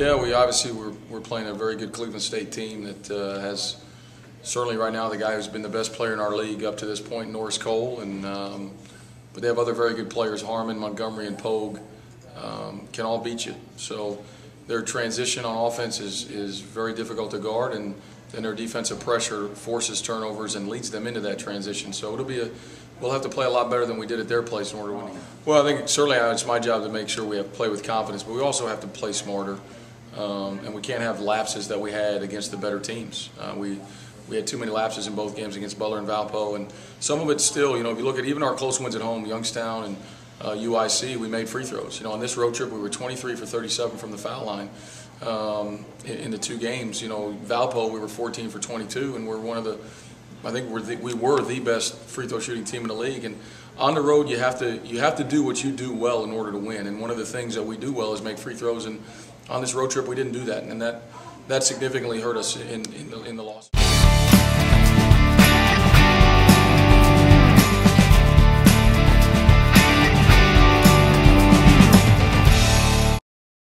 Yeah, we obviously we're, we're playing a very good Cleveland State team that uh, has certainly right now the guy who's been the best player in our league up to this point, Norris Cole, and um, but they have other very good players. Harmon, Montgomery, and Pogue um, can all beat you. So their transition on offense is is very difficult to guard and then their defensive pressure forces turnovers and leads them into that transition. So it'll be a we'll have to play a lot better than we did at their place in order to win. Well, I think certainly uh, it's my job to make sure we have play with confidence, but we also have to play smarter, um, and we can't have lapses that we had against the better teams. Uh, we we had too many lapses in both games against Butler and Valpo, and some of it still, you know, if you look at even our close wins at home, Youngstown and uh, UIC, we made free throws. You know, on this road trip, we were 23 for 37 from the foul line um, in, in the two games. You know, Valpo, we were 14 for 22, and we're one of the I think we're the, we were the best free throw shooting team in the league. And on the road, you have to you have to do what you do well in order to win. And one of the things that we do well is make free throws. And on this road trip, we didn't do that, and that that significantly hurt us in in the, in the loss.